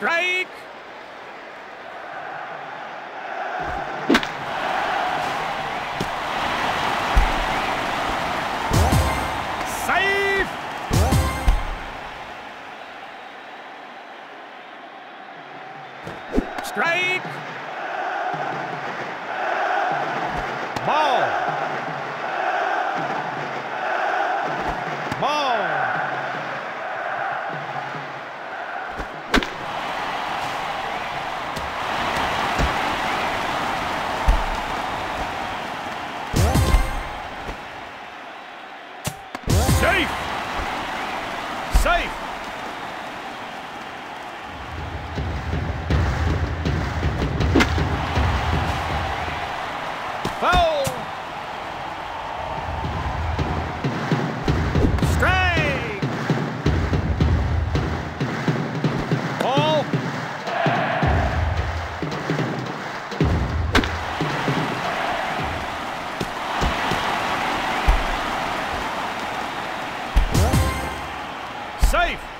Strike! Safe! Strike! Ball! Ball! Safe! Safe! safe.